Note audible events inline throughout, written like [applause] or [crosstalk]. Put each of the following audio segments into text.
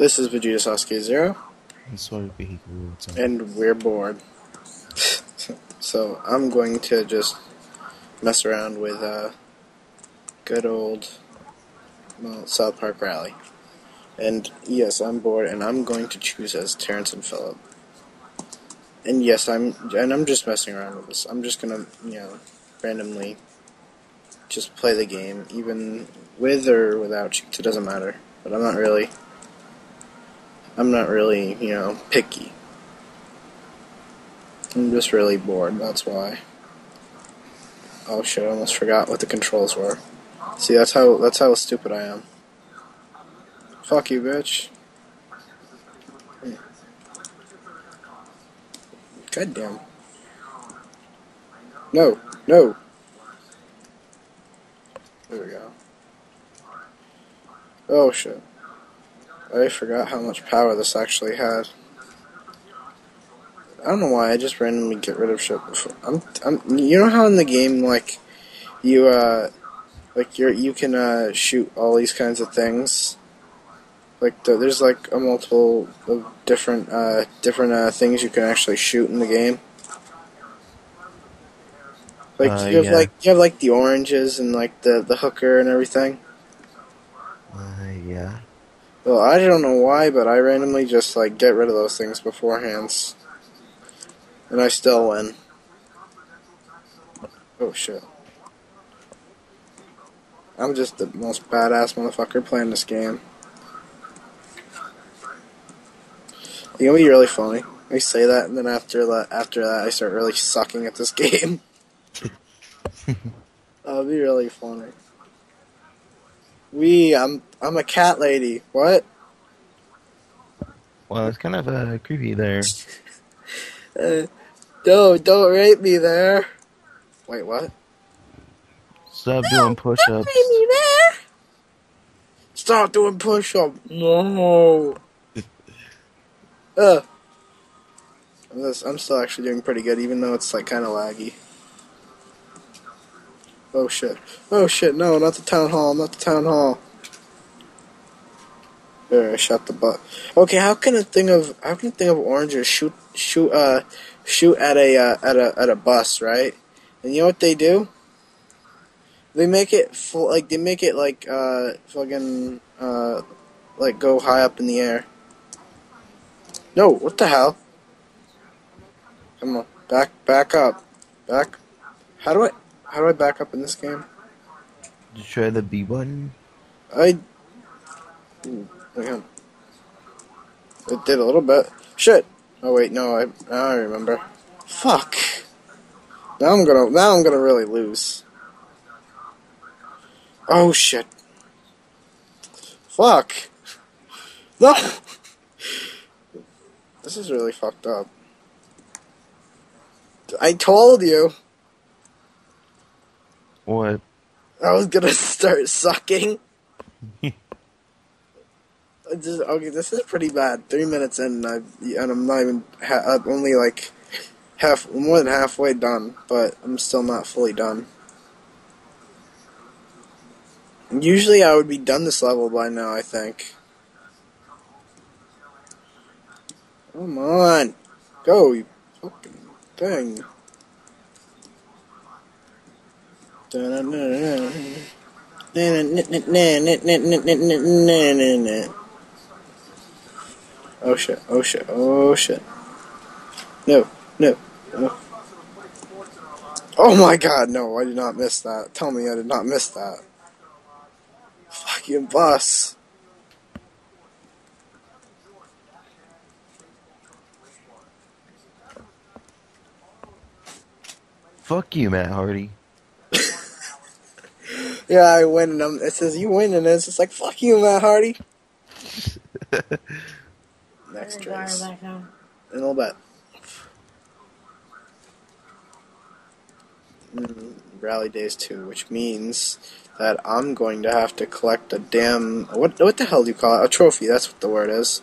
This is Vegeta Sasuke Zero, That's what vehicle. And we're bored. [laughs] so I'm going to just mess around with uh, good old well, South Park Rally. And yes, I'm bored, and I'm going to choose as Terrence and Philip. And yes, I'm and I'm just messing around with this. I'm just gonna, you know, randomly just play the game, even with or without cheats. It doesn't matter. But I'm not really. I'm not really, you know, picky. I'm just really bored. That's why. Oh shit! I almost forgot what the controls were. See, that's how that's how stupid I am. Fuck you, bitch. God damn. No, no. There we go. Oh shit. I forgot how much power this actually had. I don't know why, I just randomly get rid of shit before. I'm, I'm, you know how in the game, like, you, uh, like, you're, you can, uh, shoot all these kinds of things? Like, the, there's, like, a multiple of different, uh, different, uh, things you can actually shoot in the game. Like, Uh, you have, yeah. like, you have, like, the oranges and, like, the, the hooker and everything. Uh, yeah. Well, I don't know why, but I randomly just like get rid of those things beforehand, and I still win. Oh shit! I'm just the most badass motherfucker playing this game. You know, what'd be really funny. I say that, and then after that, after that, I start really sucking at this [laughs] game. [laughs] That'd be really funny. We, I'm, I'm a cat lady. What? Well, it's kind of uh, creepy there. [laughs] Uh, don't, don't rape me there. Wait, what? Stop doing push-ups. Don't rape me there. Stop doing push-up. No. [laughs] uh. I'm, just, I'm still actually doing pretty good, even though it's like kind of laggy. Oh shit! Oh shit! No, not the town hall! Not the town hall! There, I shot the butt. Okay, how can a thing of how can a thing of oranges shoot shoot uh shoot at a uh, at a at a bus, right? And you know what they do? They make it full, like they make it like uh fucking uh like go high up in the air. No, what the hell? Come on, back back up, back. How do I how do I back up in this game? Did you try the B button? I. Ooh. It did a little bit. Shit. Oh wait, no, I now I remember. Fuck. Now I'm gonna now I'm gonna really lose. Oh shit. Fuck. No. [laughs] This is really fucked up. I told you What? I was gonna [laughs] start sucking. [laughs] Just, okay, this is pretty bad. Three minutes in, and, I, and I'm not even ha- I'm only like half, more than halfway done, but I'm still not fully done. Usually, I would be done this level by now. I think. Come on, go, you fucking thing. Oh shit, oh shit, oh shit. No, no, no. Oh my god, no, I did not miss that. Tell me I did not miss that. Fucking bus. Fuck you, Matt Hardy. Yeah, I win, and I'm, it says you win, and it's just like, fuck you, Matt Hardy. [laughs] Next race. In a little bit. Rally Days 2, which means that I'm going to have to collect a damn. What, what the hell do you call it? A trophy, that's what the word is.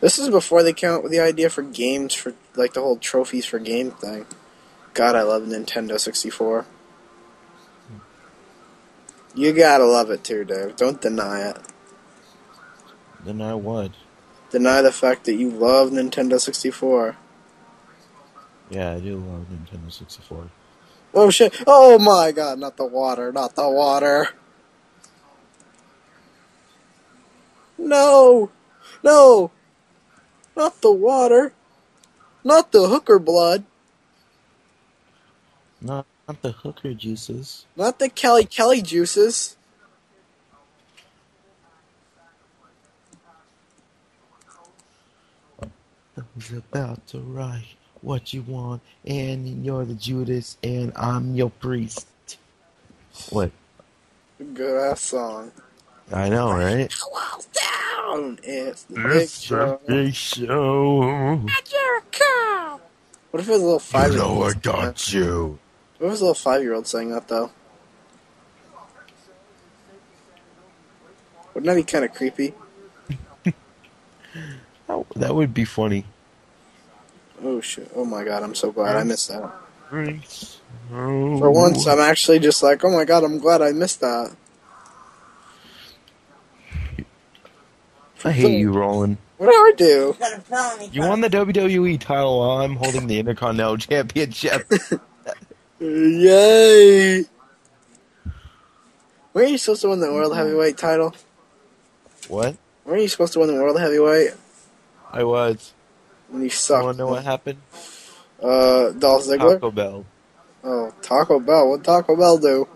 This is before they came up with the idea for games, for like the whole trophies for game thing. God, I love Nintendo 64. You gotta love it too, Dave. Don't deny it. Deny what? deny the fact that you love Nintendo 64. Yeah, I do love Nintendo 64. Oh shit! Oh my god! Not the water! Not the water! No! No! Not the water! Not the hooker blood! Not, not the hooker juices. Not the Kelly Kelly juices! I was about to write what you want, and you're the Judas, and I'm your priest. What? Good ass song. I know, right? Well down! It's the big It's show. show. Jericho! What if it was a little five You know I got you. What was a little five year old saying that though? Wouldn't that be kind of creepy? [laughs] That, that would be funny. Oh shit! Oh my god! I'm so glad I missed that. For For once, I'm actually just like, oh my god! I'm glad I missed that. I hate you, Roland. What do I do? Got a felony. You won the WWE title while I'm holding the Intercontinental [laughs] Championship. [laughs] Yay! Weren't you supposed to win the world heavyweight title? what? Weren't you supposed to win the world heavyweight I was. when you You sucked? wanna know what happened? Uh, Dolph Ziggler. Taco Bell. Oh, Taco Bell. What Taco Bell do?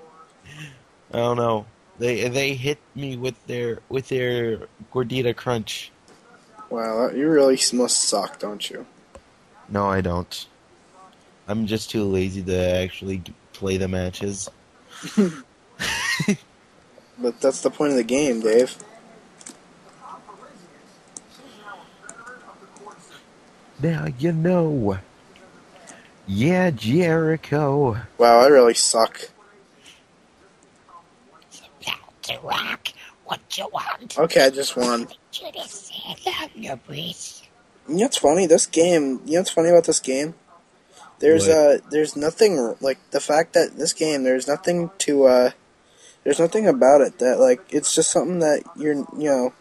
I don't know. They they hit me with their with their gordita crunch. Wow, you really must suck, don't you? No, I don't. I'm just too lazy to actually play the matches. [laughs] But that's the point of the game, Dave. Now you know. Yeah, Jericho. Wow, I really suck. About to rock. What you want? Okay, I just won. Judas said, love your priest. You know what's funny? This game. You know what's funny about this game? There's uh, there's nothing like the fact that this game. There's nothing to uh, there's nothing about it that like it's just something that you're you know.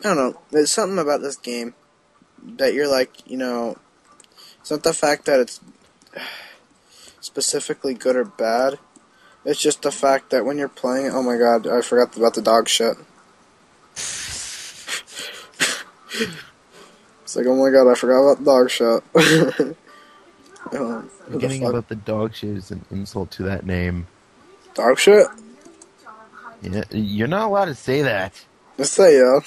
I don't know. There's something about this game that you're like you know. It's not the fact that it's [sighs] specifically good or bad. It's just the fact that when you're playing oh my god, I forgot about the dog shit. [laughs] It's like, oh my god, I forgot about dog shit. [laughs] um, who the about the dog shit is an insult to that name. dog shit? Yeah, you're not allowed to say that. Just say yeah.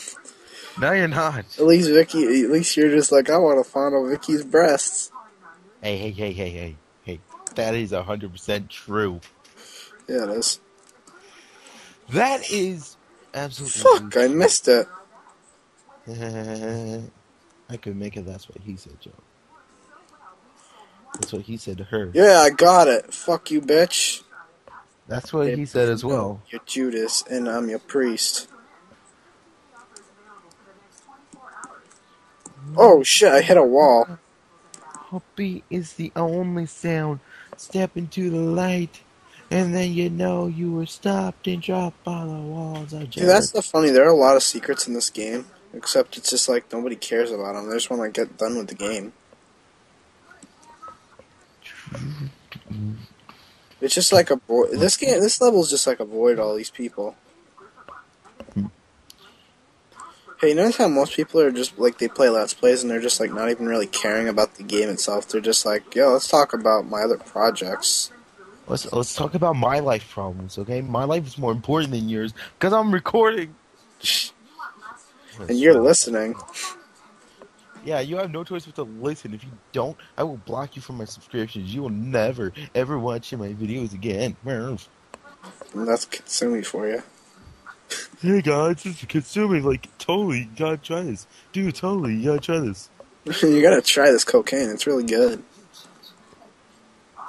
No, you're not. At least Vicky, at least you're just like, I want to fondle Vicky's breasts. Hey, hey, hey, hey, hey, hey. That is hundred percent true. Yeah, it is. That is absolutely. Fuck, I missed it. [laughs] I could make it. That's what he said, Joe. That's what he said to her. Yeah, I got it. Fuck you, bitch. That's what he said as well. You're Judas, and I'm your priest. Oh shit, I hit a wall. Hoppy is the only sound. Step into the light, and then you know you were stopped and dropped by the walls of Dude, that's the funny. There are a lot of secrets in this game, except it's just like nobody cares about them. They just want to get done with the game. It's just like a void. This game, this level is just like avoid all these people. Hey, you notice how most people are just like they play Let's Plays and they're just like not even really caring about the game itself. They're just like, yo, let's talk about my other projects. Let's let's talk about my life problems, okay? My life is more important than yours because I'm recording. And you're listening. Yeah, you have no choice but to listen. If you don't, I will block you from my subscriptions. You will never ever watch my videos again. That's Katsumi for you. Hey guys, is consuming like totally. You gotta try this, dude. Totally, you gotta try this. [laughs] you gotta try this cocaine. It's really good.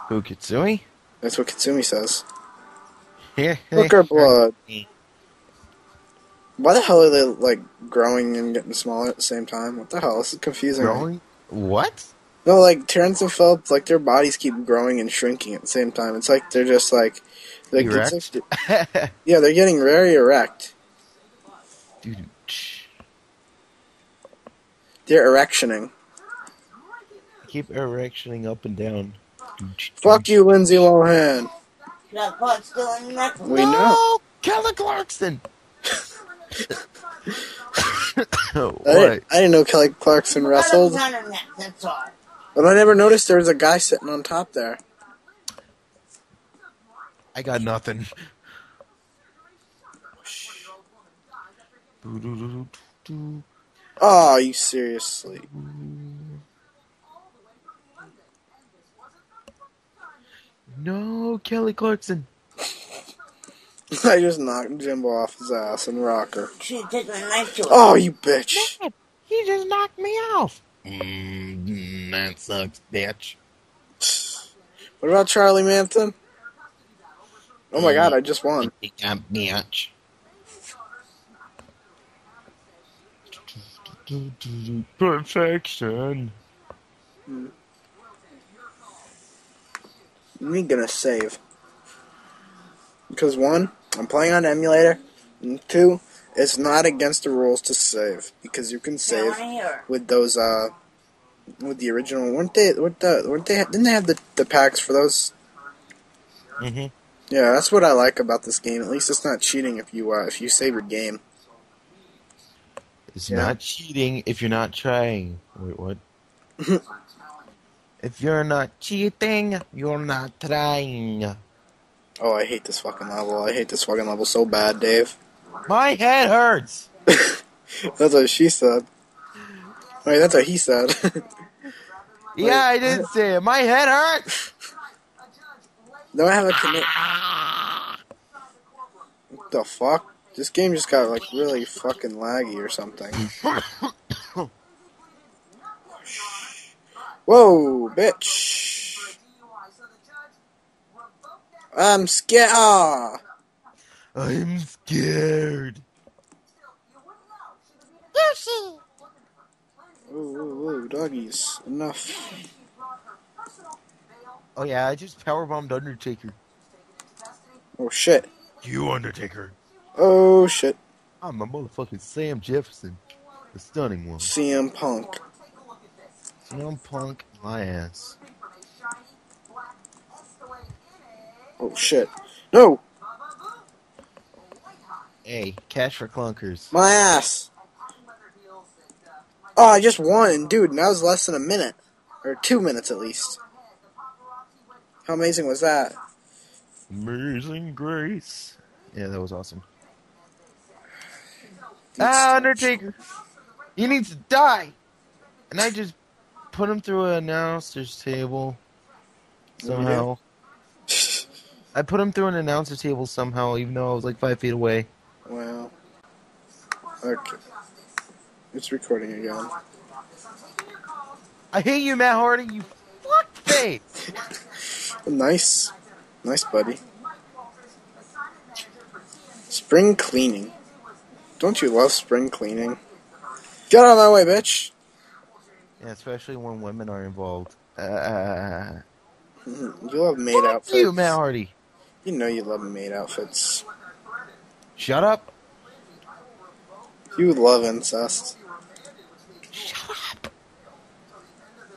Who Kitsui? That's what Katsumi says. Yeah. Hooker blood. Why the hell are they like growing and getting smaller at the same time? What the hell? This is confusing. me. Growing? What? No, like Terrence and Philip, like their bodies keep growing and shrinking at the same time. It's like they're just like, like it's Erect? like- [laughs] yeah, they're getting very erect. Dude, shh. They're erectioning. Keep erectioning up and down. Fuck you, Lindsay Lohan. That pot's still in the neck. We no! know. Kelly Clarkson! [laughs] I didn't, I didn't know Kelly Clarkson wrestled, on her neck, that's all. but I never noticed there was a guy sitting on top there. I got nothing. Oh, you seriously? No, Kelly Clarkson. [laughs] I just knocked Jimbo off his ass and rocker. She'd taken a knife to it. Oh, you bitch! Dad, he just knocked me off. Mm, that sucks, bitch. What about Charlie Manson? Oh my god, I just won. Yeah, bitch. Perfection. Me gonna save. Because one, I'm playing on emulator, and two, it's not against the rules to save because you can save with those uh with the original. weren't they? Weren't the? Weren't they? Didn't they have the the packs for those? Mm-hmm. Yeah, that's what I like about this game. At least it's not cheating if you uh, if you save your game. It's Yeah. not cheating if you're not trying. Wait, what? [laughs] if you're not cheating, you're not trying. Oh, I hate this fucking level. I hate this fucking level so bad, Dave. My head hurts. [laughs] That's what she said. Wait, that's what he said. [laughs] Yeah, I did say it. My head hurts. [laughs] Do I have a commit? What the fuck? This game just got like really fucking laggy or something. [coughs] Whoa, bitch! I'm scared. I'm scared. Yoshi! whoa, whoa, whoa, doggies! Enough. Oh yeah, I just powerbombed Undertaker. Oh shit! You Undertaker. Oh shit! I'm a motherfucking Sam Jefferson, the stunning one. CM Punk. CM Punk, my ass. Oh shit! No, Hey, cash for clunkers. my ass! Oh, I just won, dude. And that was less than a minute, or two minutes at least. How amazing was that? Amazing Grace. Yeah, that was awesome. Ah, Undertaker. He needs to die. And I just put him through an announcer's table. Somehow. [laughs] I put him through an announcer table somehow, even though I was like five feet away. Well, okay. It's recording again. I hate you, Matt Hardy, you fuckface! [laughs] Nice. Nice, buddy. Spring cleaning. Don't you love spring cleaning? Get out of my way, bitch! Yeah, especially when women are involved. Uh. [laughs] You love made fuck outfits. you, Matt Hardy. You know you love maid outfits. Shut up. You love incest. Shut up.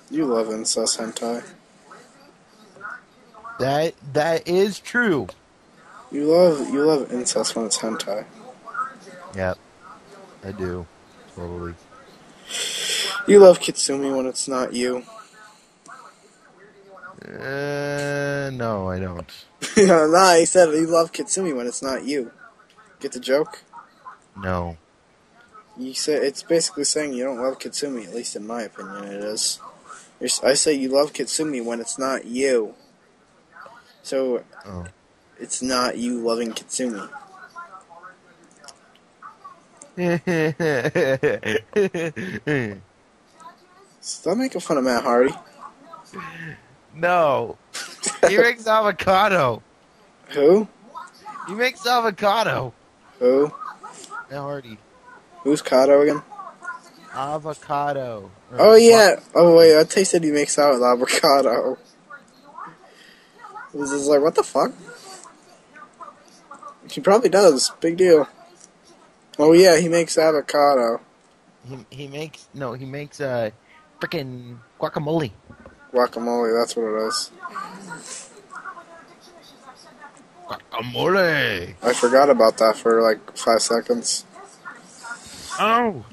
You love incest hentai. That that is true. You love you love incest when it's hentai. Yep, I do. Totally. You love Kitsumi when it's not you. Uh, no, I don't. [laughs] nah, he said you love Kitsumi when it's not you. Get the joke? No. You say it's basically saying you don't love Kitsumi. At least in my opinion, it is. You're, I say you love Kitsumi when it's not you. So Oh. it's not you loving Kitsumi. [laughs] Stop making fun of Matt Hardy. [laughs] no. [laughs] He makes avocado. Who? He makes avocado. Who? Matt Hardy. Who's Kato again? Avocado. Oh yeah. Oh wait, I tasted he makes out with avocado. This is like what the fuck? He probably does. Big deal. Oh yeah, he makes avocado. He he makes no. He makes uh, freaking guacamole. Guacamole, that's what it is. Guacamole. I forgot about that for like five seconds. Oh.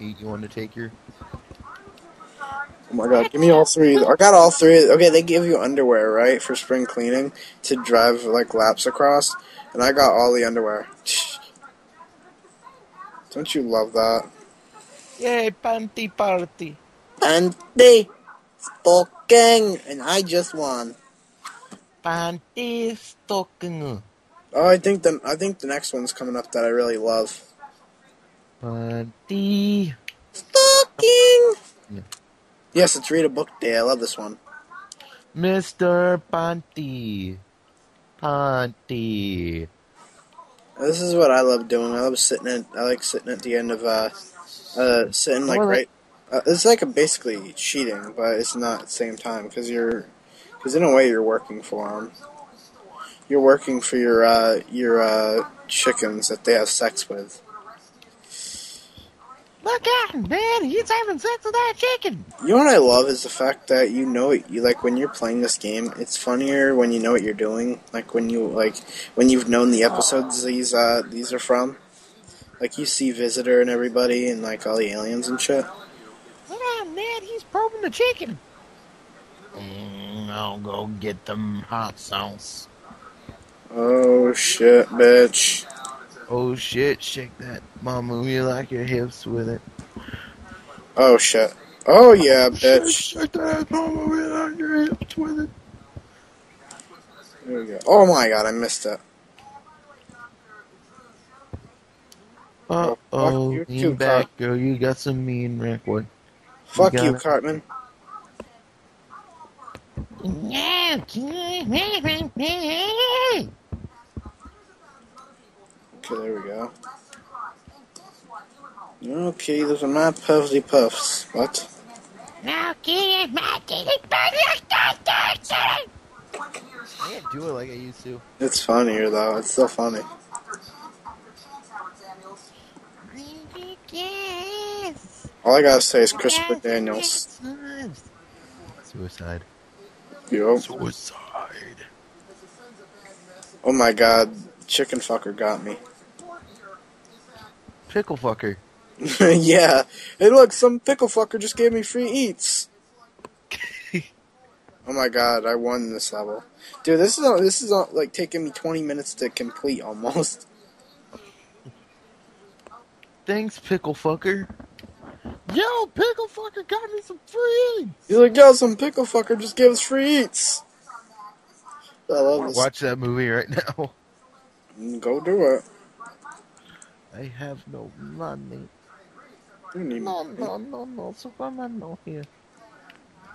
You, you want to take your? Oh my god, give me all three. I got all three. Okay, they give you underwear, right, for spring cleaning to drive like laps across, and I got all the underwear. Don't you love that? Yay, panty party. And spoken, and I just won. Panty stocking. Oh, I think the I think the next one's coming up that I really love. Panty. Stalking. Yeah. Yes, it's read a book day. I love this one. Mr. Panty. Panty. This is what I love doing. I love sitting at. I like sitting at the end of uh, uh, sitting like right. Uh, it's like a basically cheating, but it's not at the same time because you're, because in a way you're working for them. You're working for your uh, your uh, chickens that they have sex with. Look at him, man. He's having sex with that chicken. You know what I love is the fact that you know it. You like when you're playing this game. It's funnier when you know what you're doing. Like when you like when you've known the episodes these uh these are from. Like you see Visitor and everybody and like all the aliens and shit. Look at him. He's probing the chicken. Mm, I'll go get them hot sauce. Oh shit, bitch. Oh shit, shake that. Mama, you like your hips with it. Oh shit. Oh yeah, bitch. Shake that, mama, you like your hips with it. There we go. Oh my god, I missed it. Uh fuck oh, you lean back, girl. You got some mean record. Fuck got you. Cartman. Okay, there we go. Okay, those are my puffy puffs. What? no, kid, my kitty, I can't do it like I used to. It's funnier though. It's still funny. Yes. All I gotta say is Christopher Daniels. Suicide. Yo. Suicide. Oh my god, chicken fucker got me. Pickle fucker. [laughs] yeah. Hey, look, some pickle fucker just gave me free eats. [laughs] oh my god, I won this level, dude. This is this is uh, like taking me 20 minutes to complete almost. Thanks, pickle fucker. Yo, pickle fucker got me some free. eats. He's like, yo, some pickle fucker just gave us free eats. I love this. Watch that movie right [laughs] now. Go do it. I have no money. You need- No, no, no, no, Superman, no here.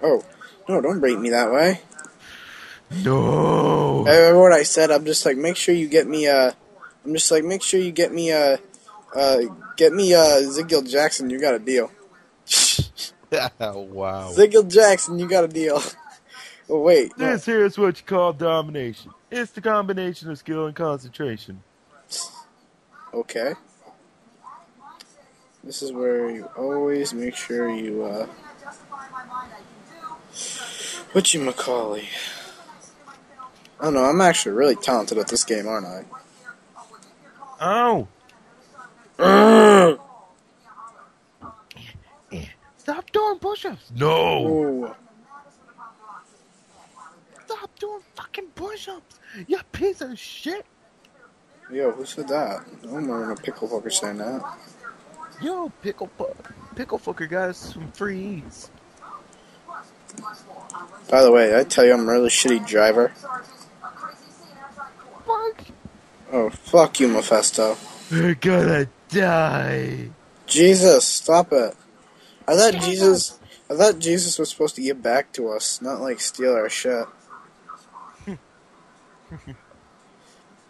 Oh, no, don't break me that way. No. I remember what I said. I'm just like, make sure you get me uh I'm just like, make sure you get me uh uh get me uh Ziggy Jackson. You got a deal. [laughs] wow. Ziggy Jackson, you got a deal. [laughs] oh wait, no. This here is what you call domination. It's the combination of skill and concentration. okay. This is where you always make sure you uh what you Macaulay. I don't know. I'm actually really talented at this game, aren't I? Oh. [clears throat] Stop doing push-ups. No. Stop doing fucking push-ups. You piece of shit. yo, who said that? I don't remember no pickle fucker saying that. Yo, pickle fu- pickle fucker got us some free eats. By the way, I tell you I'm a really shitty driver. Fuck. Oh, fuck you, Mephisto. We're gonna die. Jesus, stop it. I thought Jesus I thought Jesus was supposed to give back to us, not like steal our shit. [laughs]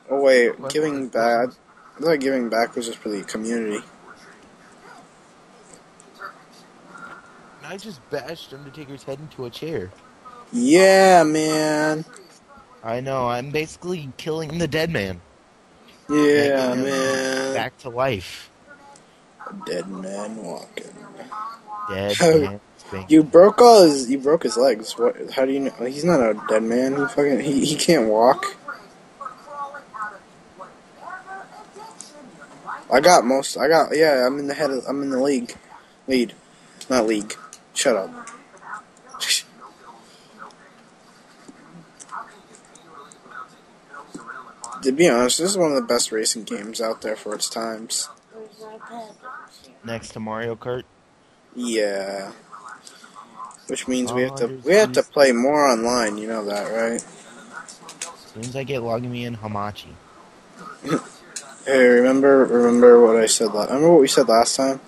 oh wait, What- giving back I thought giving back was just for the community. I just bashed Undertaker's head into a chair. Yeah, man. I know. I'm basically killing the dead man. Yeah, man. Back to life. A dead man walking. Dead man. You broke all his. You broke his legs. What? How do you know? He's not a dead man. He fucking. He, he can't walk. I got most. I got. Yeah, I'm in the head. Of, I'm in the league. Lead, not league. Shut up. [laughs] To be honest, this is one of the best racing games out there for its times. Where's my pad? Next to Mario Kart. Yeah. Which means we have to we have to play more online. You know that, right? As soon as I get logging me in Hamachi. [laughs] Hey, remember remember what I said last? Remember what we said last time?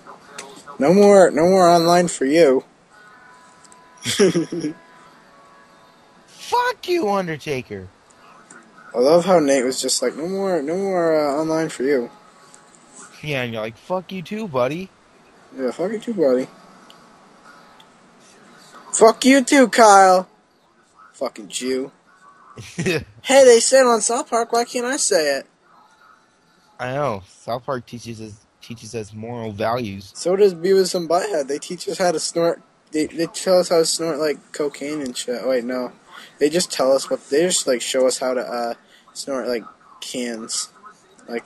No more no more online for you. [laughs] Fuck you, Undertaker. I love how Nate was just like, no more no more uh, online for you. Yeah, and you're like, fuck you too, buddy. Yeah, fuck you too, buddy. Fuck you too, Kyle. Fucking Jew. [laughs] Hey, they said on South Park. Why can't I say it? I know. South Park teaches us teaches us moral values. So does Beavis and Butthead. They teach us how to snort. They they tell us how to snort like cocaine and shit. Oh, wait, no, they just tell us what. They just like show us how to uh snort like cans, like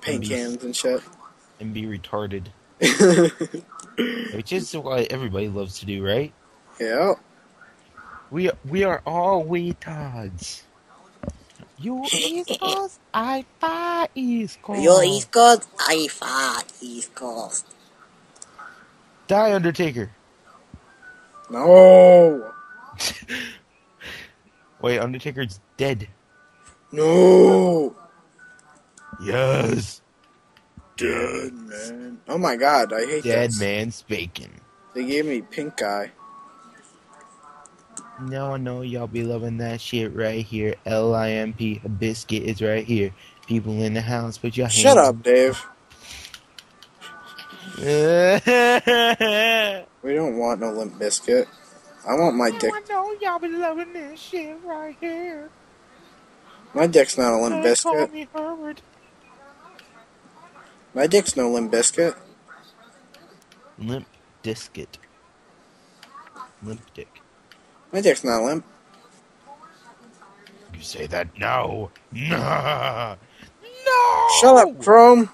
paint cans and shit. and be retarded. [laughs] Which is what everybody loves to do, right? Yeah. We we are all retards. You East Coast, I far East Coast. You're East Coast, I fought East Coast. Die, Undertaker. No. [laughs] Wait, Undertaker's dead. No. Yes. Dead man. Oh my god, I hate Dead this. man speaking. They gave me pink eye. No, I know y'all be loving that shit right here. L I M P. A biscuit is right here. People in the house, put your Shut hands. up, Dave. [laughs] We don't want no limp biscuit. I want my dick. I know y'all be loving this shit right here. My dick's not a limp They call biscuit. me Herbert. My dick's no limp biscuit. Limp biscuit. Limp dick. My dick's not limp. You say that now. Nah. [laughs] No. Shut up, Chrome.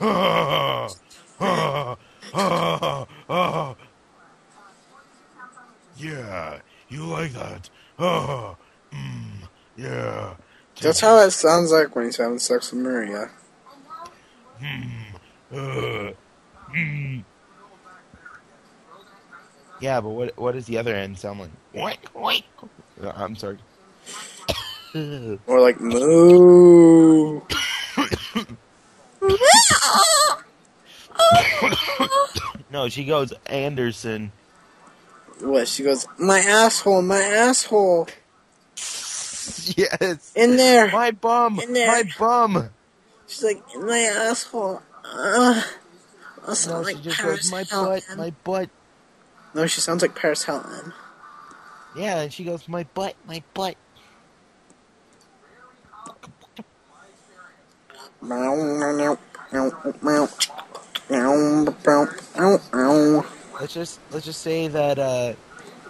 Ah, ah, ah, ah. Yeah, you like that. [laughs] Mm, yeah. That's how it sounds like when he's having sex with Maria. Uh, mm. Yeah, but what what does the other end sound like? What? What? Uh, I'm sorry. [coughs] Or like moo. [coughs] no, she goes Anderson. What? She goes, my asshole, my asshole. Yes. In there. My bum. In there. My bum. She's like, my asshole. Uh, No, sound she just goes my butt. My butt. No, she sounds like Paris Hilton. Yeah, and she goes my butt. My butt. Let's just let's just say that uh,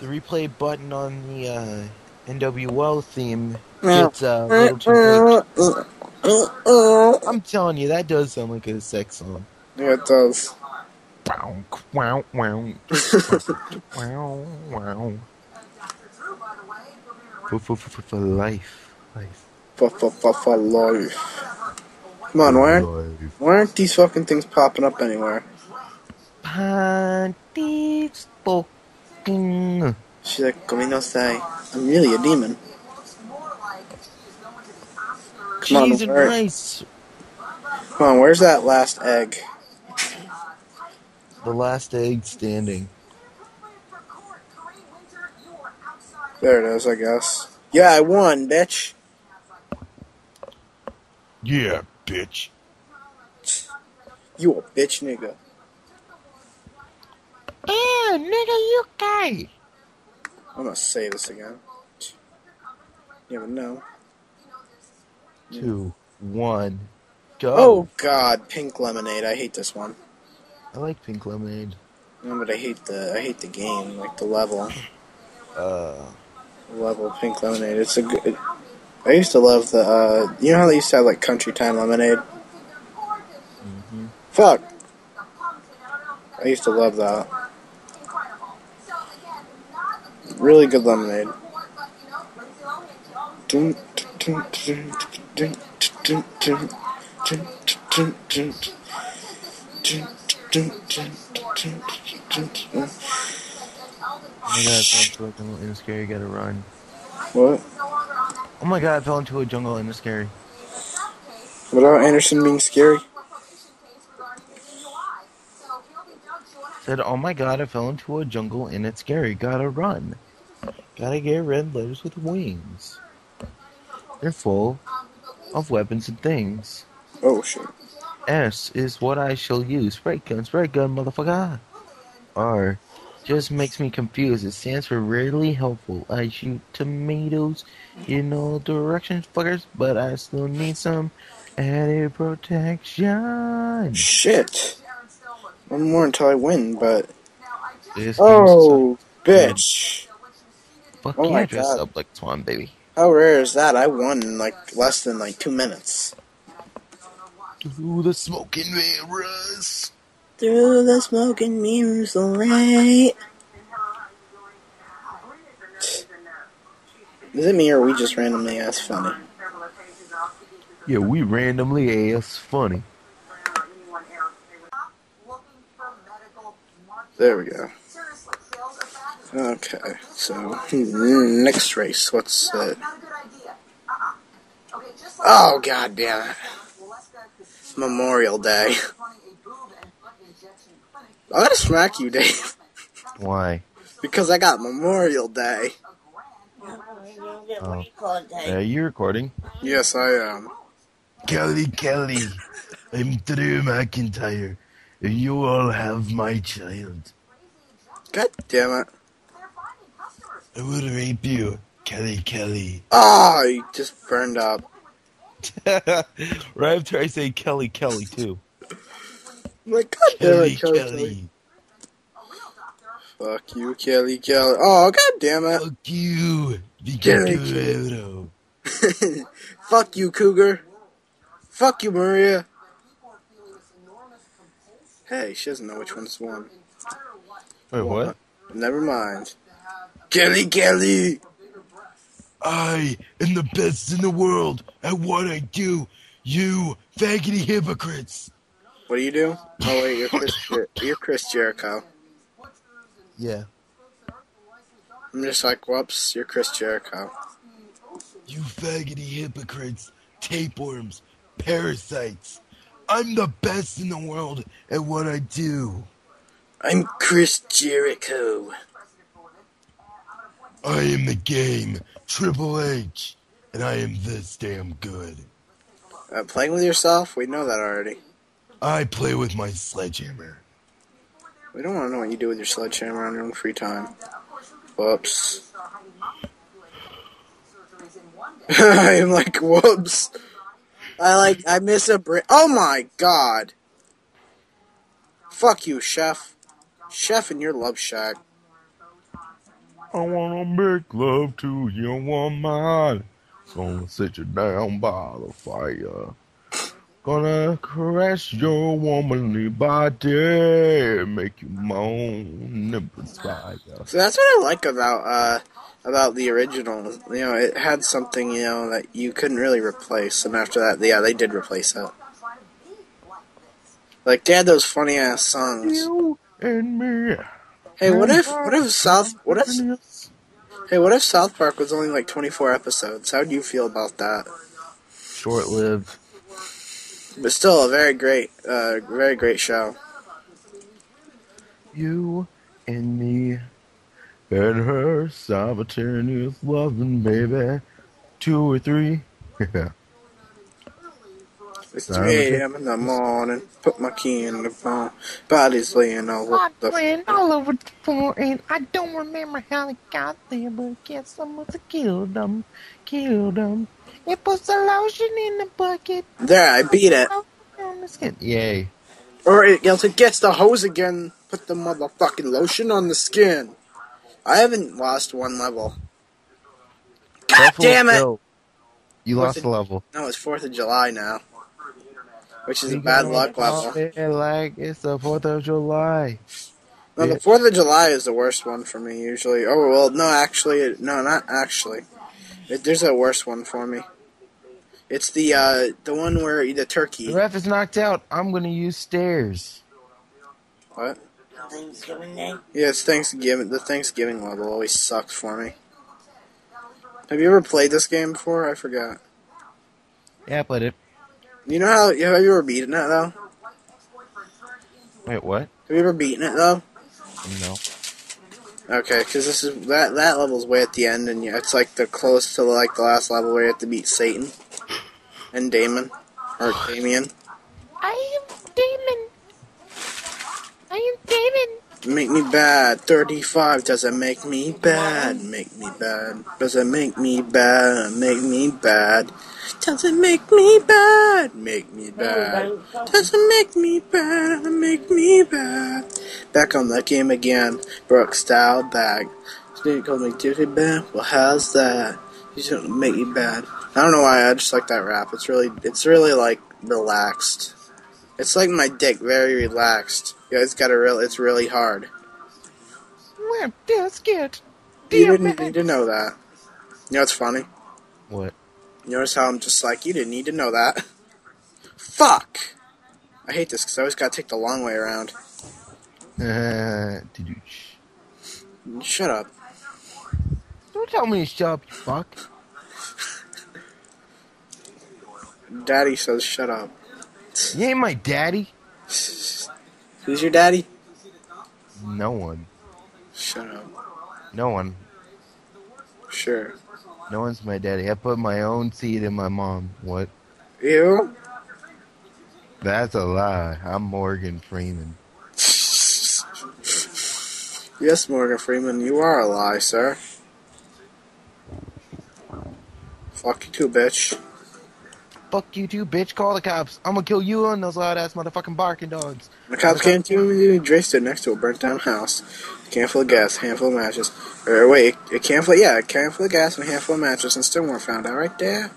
the replay button on the uh, NWO theme gets uh, a little too big. I'm telling you, that does sound like a sex song. Yeah, it does. Wow, wow, wow, wow, wow. For, for, for, for life, life. For, for, for, for life. Come on, why aren't, why aren't these fucking things popping up anywhere? Panties spoken. She's like, Gominosai. I'm really a demon. Come on, Cheese and where, rice. come on, where's that last egg? The last egg standing. There it is, I guess. Yeah, I won, bitch. Yeah, bitch. You a bitch nigga. Ew, nigga, you gay. I'm gonna say this again. You never know. Two, one. go. Oh God, pink lemonade. I hate this one. I like pink lemonade. No, but I hate the I hate the game, like the level. Uh, level pink lemonade. It's a good. I used to love the. Uh, you know how they used to have like Country Time lemonade. hmm Fuck. I used to love that. Really good lemonade. Oh my god, I fell into a jungle and it's scary, gotta run. What? Oh my god, I fell into a jungle and it's scary. Without Anderson being scary? Said, oh my god, I fell into a jungle and it's scary, gotta run. Gotta get red letters with wings. They're full of weapons and things. Oh shit. S is what I shall use. Spray gun, spray gun, motherfucker. R just makes me confused. It stands for really helpful. I shoot tomatoes in all directions, fuckers, but I still need some added protection. Shit. One more until I win, but This oh, bitch. fuck oh yeah, my dress God. up like Swan, baby. How rare is that? I won in like less than like two minutes. Through the smoking mirrors. Through the smoking and mirrors, alright. Is it me or we just randomly ask funny? Yeah, we randomly ass funny. There we go. Okay, so mm, next race. What's it? Oh god damn it! Memorial Day. I gotta smack you, Dave, Why? because I got Memorial Day. Oh. Uh, you recording? Yes, I am. Kelly, Kelly, I'm Drew McIntyre, and you all have my child. God damn it! I will rape you, Kelly, Kelly. Oh, you just burned up. [laughs] right after I say Kelly, Kelly too. I'm like, God damn Kelly, it, Kelly, Kelly. Fuck you, Kelly, Kelly. Oh, god damn it. Fuck you, Kelly, Vicky [laughs] Fuck you, Cougar. Fuck you, Maria. Hey, she doesn't know which one's one. Wait, what? Never mind. Kelly, Kelly. I am the best in the world at what I do. You faggoty hypocrites. What do you do? Oh wait, you're Chris. [laughs] Jer- you're Chris Jericho. Yeah. I'm just like, whoops, you're Chris Jericho. You faggoty hypocrites, tapeworms, parasites. I'm the best in the world at what I do. I'm Chris Jericho. I am the game, Triple H, and I am this damn good. Uh, playing with yourself? We know that already. I play with my sledgehammer. We don't want to know what you do with your sledgehammer on your own free time. Whoops. [laughs] I'm like, whoops. I like, I miss a break. Oh my god. Fuck you, chef. Chef in your love shack. I wanna make love to your woman. So sit you down by the fire. Gonna caress your womanly body, make you moan and perspire. So that's what I like about uh about the original. You know, it had something you know that you couldn't really replace, and after that, yeah, they did replace it. Like they had those funny ass songs. You and me. Hey, what if what if South what if hey what if South Park was only like twenty four episodes? How do you feel about that? Short lived. But still a very great, uh, very great show. You and me and her simultaneous loving, baby. Two or three. Yeah. [laughs] It's 3 a.m. in the morning. Put my key in the phone. Body's laying all over the playing all over the floor, and I don't remember how they got there, but I guess someone killed them. Killed them. It puts the lotion in the bucket. There, I beat it. Skin. Yay. Or it, else it gets the hose again. Put the motherfucking lotion on the skin. I haven't lost one level. God Buffalo damn it! Bill, You lost it- a level. No, it's Fourth of July now, which is a bad luck level. it Like it's the 4th of July. No, the Fourth of July is the worst one for me usually. Oh well, no, actually, no, not actually. It, there's a worse one for me. It's the uh, the one where the turkey. The turkey. ref is knocked out. I'm gonna use stairs. What? Thanksgiving Day. Yeah, it's Thanksgiving. The Thanksgiving level always sucks for me. Have you ever played this game before? I forgot. Yeah, I played it. You know how? Have you ever beaten it though? Wait, what? Have you ever beaten it though? No. Okay, because this is that that level's way at the end, and yeah, it's like the close to like the last level where you have to beat Satan and Damon or Damien. I am Damon. I am Damon. Make me bad. Thirty-five doesn't make me bad. Make me bad. Doesn't make me bad. Make me bad. Doesn't make me bad. Make me bad. Doesn't make me bad. Make me bad. Back on that game again. Brooke style bag. She called me dirty bad. Well, how's that? You shouldn't make me bad. I don't know why. I just like that rap. It's really, it's really like relaxed. It's like my dick, very relaxed. Yeah, it's got a real. It's really hard. Well, that's good. You didn't it. need to know that. You know what's funny? What? Notice how I'm just like, you didn't need to know that. Fuck! I hate this because I always gotta take the long way around. Uh, Shut up. don't tell me to shut up, you fuck. Daddy says shut up. You ain't my daddy. Who's your daddy? No one. Shut up. No one. Sure. No one's my daddy. I put my own seed in my mom. What? You? That's a lie. I'm Morgan Freeman. Yes, Morgan Freeman, you are a lie, sir. Fuck you too, bitch. Fuck you too, bitch. Call the cops. I'm gonna kill you and those loud ass motherfucking barking dogs. The cops came to me. Dre stood next to a burnt down house. A can full of gas, a handful of matches. Or wait, a can full, yeah, a can full of gas and a handful of matches, and still more found out right there.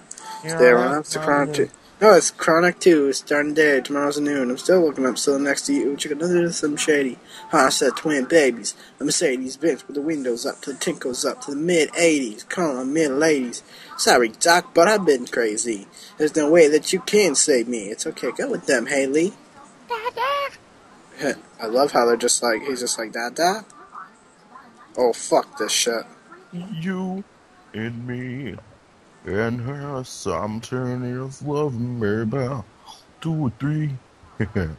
They run up to 2. No, it's Chronic 2. It's starting today. Tomorrow's at noon. I'm still looking up, still next to you. Check you gonna do some shady? Huh, I said twin babies. A Mercedes Benz with the windows up to the tinkles up to the mid 80s. Come on, mid ladies. Sorry, Doc, but I've been crazy. There's no way that you can save me. It's okay, go with them, Haley. Dada. I love how they're just like, he's just like, da da. Oh, fuck this shit. You and me and her something is loving me about two or three. [laughs]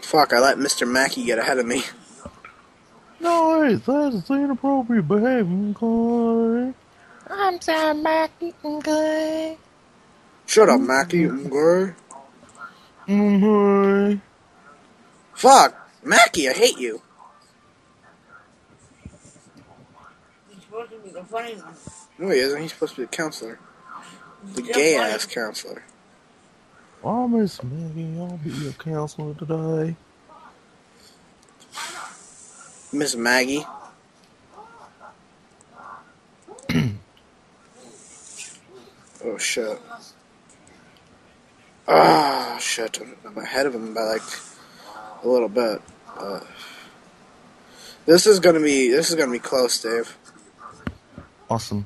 Fuck, I let Mr. Mackey get ahead of me. no, it's that's inappropriate behavior. Corey. I'm sorry, Mackey. Good. Shut up, Mackey. Grr. Mm-hmm. Fuck! Mackey, I hate you. He's supposed the funny one. No, he isn't. He's supposed to be the counselor. The gay ass counselor. Oh, Miss Maggie, I'll be your counselor today. Miss Maggie. [clears throat] oh shit. Ah, shit. I'm, I'm ahead of him by like a little bit. Uh, this is gonna be this is gonna be close, Dave. Awesome.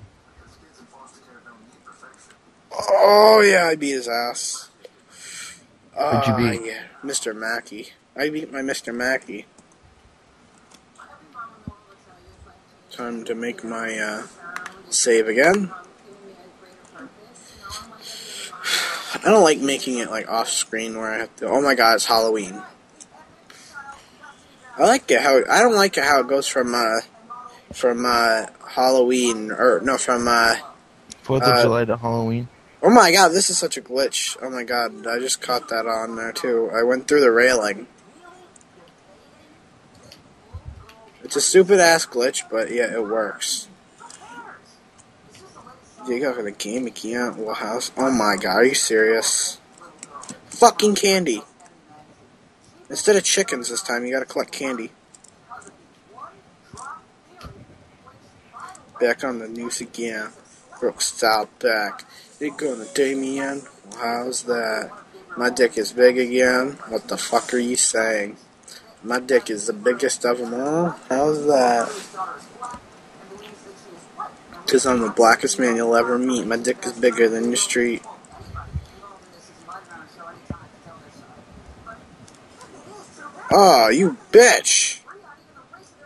Oh yeah, I beat his ass. Who'd you Ah, beat? Yeah, Mr. Mackey. I beat my Mr. Mackey. Time to make my uh, save again. [sighs] I don't like making it like off screen where I have to. Oh my god, it's Halloween. I like it how I don't like it how it goes from uh from uh Halloween or no from uh Fourth of Uh, July to Halloween. Oh my god, this is such a glitch. Oh my god, I just caught that on there too. I went through the railing. It's a stupid ass glitch, but yeah, it works. You got for the game, you can't. House. Oh my god, are you serious? Fucking candy. Instead of chickens this time, you gotta collect candy. Back on the news again. Broke style back. You gonna Damien? How's that? My dick is big again. What the fuck are you saying? My dick is the biggest of them all. How's that? Cause I'm the blackest man you'll ever meet. My dick is bigger than your street. Oh, you bitch!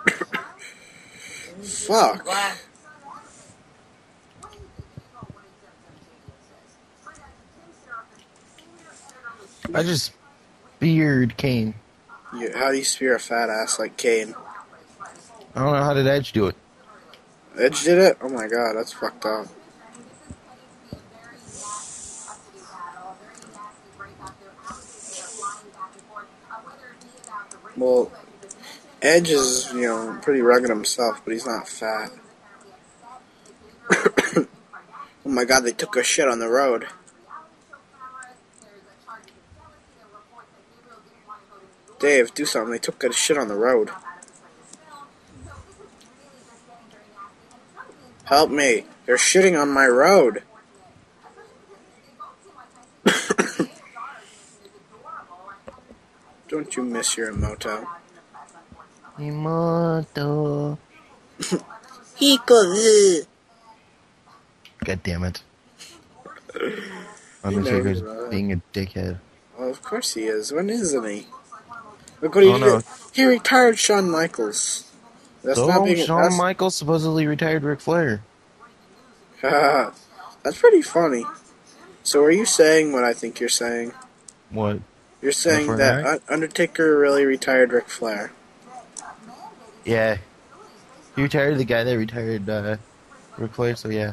[coughs] Fuck. I just speared Kane. You, how do you spear a fat ass like Kane? I don't know how did Edge do it. Edge did it? Oh my god, that's fucked up. Well, Edge is, you know, pretty rugged himself, but he's not fat. [coughs] oh my god, they took a shit on the road. Dave, do something. They took a shit on the road. Help me. They're shitting on my road. [coughs] Don't you miss your Emoto? Imoto. [laughs] Hiko. God damn it. You Undertaker's know, being a dickhead. Well, of course he is. When isn't he? Look what he Oh, no. He retired Shawn Michaels. That's so not being. Shawn that's, Michaels supposedly retired Ric Flair. [laughs] that's pretty funny. So, are you saying what I think you're saying? What? You're saying that Un- Undertaker really retired Ric Flair. Yeah. He retired the guy that retired uh, Ric Flair, so yeah.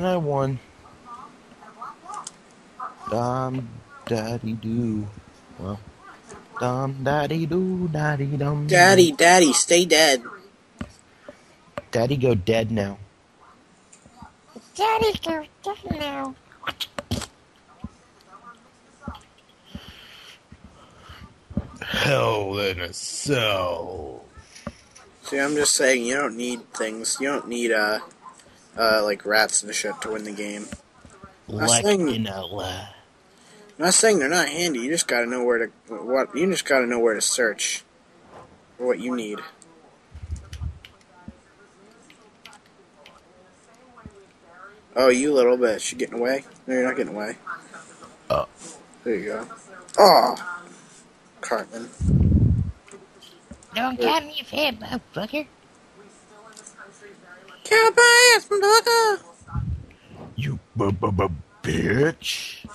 And I won. Dum daddy doo. Well. Dum daddy doo daddy dum. Daddy, daddy, stay dead. Daddy go dead now. Daddy, go dead now. Hell in a cell. See, I'm just saying you don't need things. You don't need uh, uh, like rats and shit to win the game. Like saying- in LA. I'm not saying they're not handy. You just gotta know where to what. You just gotta know where to search for what you need. Oh, you little bitch! You getting away? No, you're not getting away. Oh. There you go. Oh, Cartman. Don't get me fat, motherfucker. Cowboy ass motherfucker. You bu- bu- bu- bitch.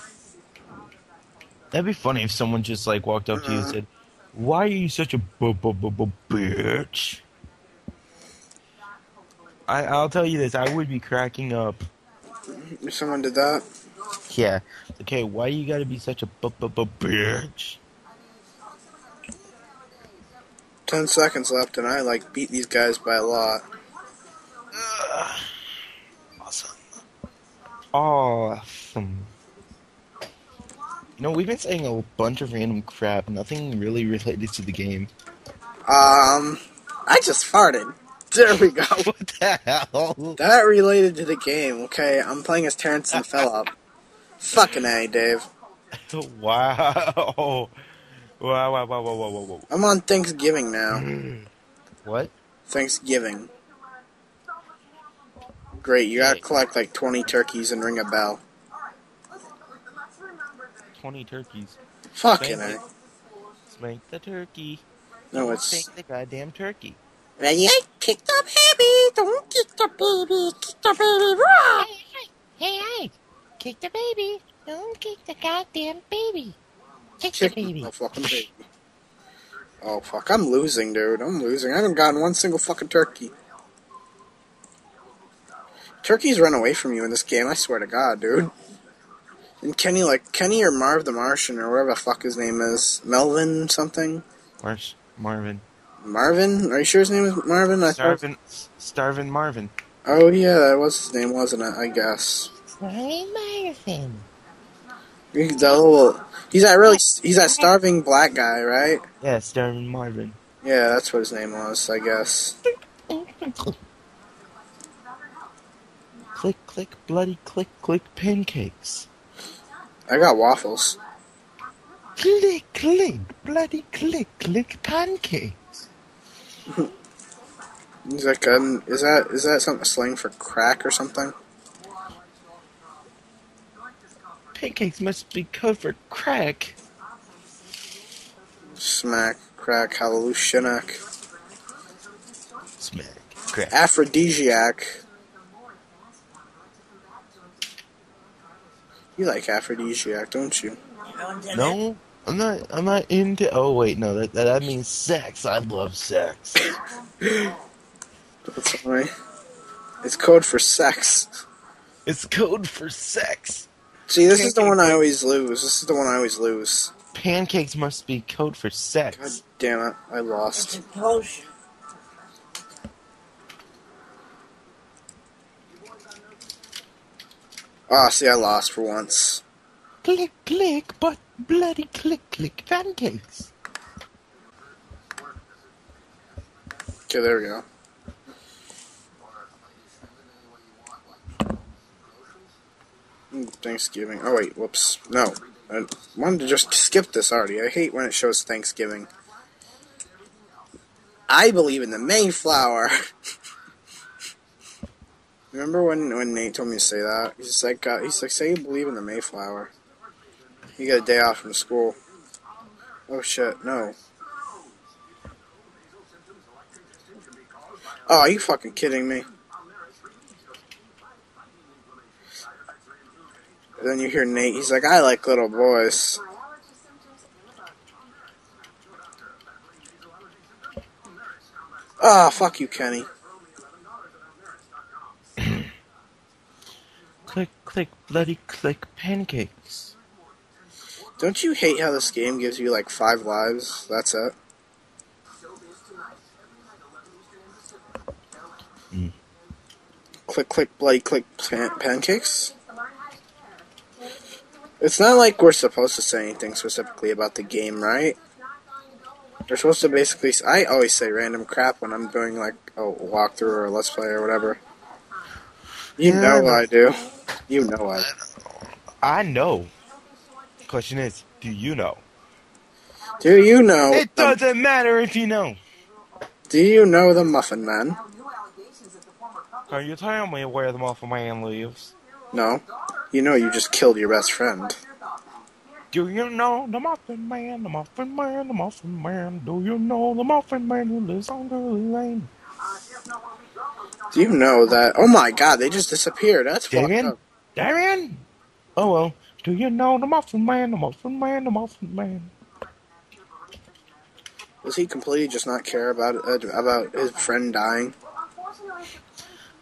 That'd be funny if someone just like walked up to you and said, "Why are you such a bu- bu- bu- bu- bitch?" I I'll tell you this, I would be cracking up. If someone did that, Yeah. Okay, why you gotta be such a bu- bu- bu- bitch? ten seconds left, and I like beat these guys by a lot. Ugh. Awesome. Awesome. You know, we've been saying a bunch of random crap, nothing really related to the game. Um, I just farted. There we go. [laughs] What the hell? That related to the game, okay? I'm playing as Terrance and Phillip. Fucking A, Dave. [laughs] Wow. Wow, wow, wow, wow, wow, wow, wow. I'm on Thanksgiving now. What? Thanksgiving. Great, you gotta collect like 20 turkeys and ring a bell. 20 turkeys. Fucking Thank A. you. Spank the turkey. No, it's. Spank the goddamn turkey. Ready? Kick the baby! Don't kick the baby! Kick the baby! Raw! Hey, hey, hey, hey. Kick the baby. Don't kick the goddamn baby. Kick the Kick baby. the fucking baby. Oh, fuck. I'm losing, dude. I'm losing. I haven't gotten one single fucking turkey. Turkeys run away from you in this game, I swear to God, dude. And Kenny, like, Kenny or Marv the Martian or whatever the fuck his name is, Melvin something? Marsh. Marvin. Marvin? Are you sure his name is Marvin? I thought. Starvin, Starvin Marvin. Oh yeah, that was his name, wasn't it? I guess. Hey, Marvin. He's that little. He's that really. He's that starving black guy, right? Yeah, Starvin Marvin. Yeah, that's what his name was. I guess. [laughs] Click, click, bloody click, click, pancakes. I got waffles. Click, click, bloody click, click, pancakes. He's like, um, is that is that something slang for crack or something? Pancakes must be code for crack. Smack, crack, hallelujah, Smack. Crack. aphrodisiac. You like aphrodisiac, don't you? I want to No, I'm not. I'm not into. Oh wait, no. That that, that means sex. I love sex. [laughs] That's funny. It's code for sex. it's code for sex. See, this is the one I always lose. This is the one I always lose. Pancakes must be code for sex. God damn it, I It's lost. a potion. Ah, see, I lost for once. Click, click, but bloody click, click, pancakes. Okay, there we go. Mm, Thanksgiving. Oh wait, whoops. No, I wanted to just skip this already. I hate when it shows Thanksgiving. I believe in the Mayflower. [laughs] Remember when when Nate told me to say that? He's like, uh, he's like, say you believe in the Mayflower. You get a day off from school. Oh shit, no. Oh, are you fucking kidding me? And then you hear Nate, he's like, I like little boys. Ah, fuck you, Kenny. Click, click, bloody click, pancakes. Don't you hate how this game gives you like five lives? That's it. Mm. Click, click, bloody click pan- pancakes? It's not like we're supposed to say anything specifically about the game, right? They're supposed to basically. I always say random crap when I'm doing like a walkthrough or a let's play or whatever. You Yeah, know know. I do. You know I. I know. Question is, do you know? Do you know? It doesn't matter if you know. do you know the Muffin Man? Are you telling me where the Muffin Man lives? No. You know you just killed your best friend. Do you know the Muffin Man, the Muffin Man, the Muffin Man? Do you know the Muffin Man who lives on Gully Lane? Do you know that? Oh my God! They just disappeared. That's fucked Damien? up. Damien? Oh well. Do you know the Muffin Man, the Muffin Man, the Muffin Man? Does he completely just not care about uh, about his friend dying?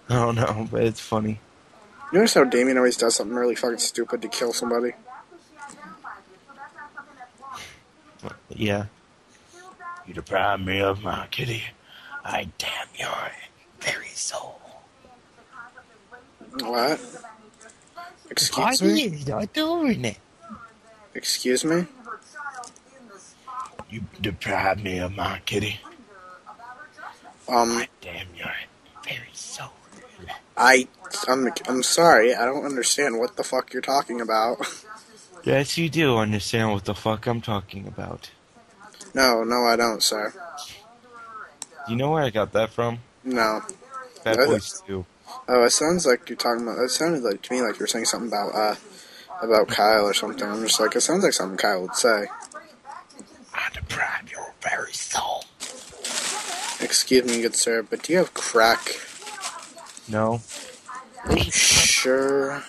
I don't know, but it's funny. You notice how Damien always does something really fucking stupid to kill somebody? Yeah. You deprive me of my kitty. I damn your very soul. What? Excuse Why me? is not doing it? Excuse me? You deprive me of my kitty. Um, I damn your very soul. I, I'm, I'm sorry. I don't understand what the fuck you're talking about. Yes, you do understand what the fuck I'm talking about. No, no, I don't, sir. You know where I got that from? No. Bad Boys 2. Oh, it sounds like you're talking about. It sounded like to me like you were saying something about uh about Kyle or something. I'm just like, it sounds like something Kyle would say. I deprive your very soul. Excuse me, good sir, but do you have crack? No. Are you sure?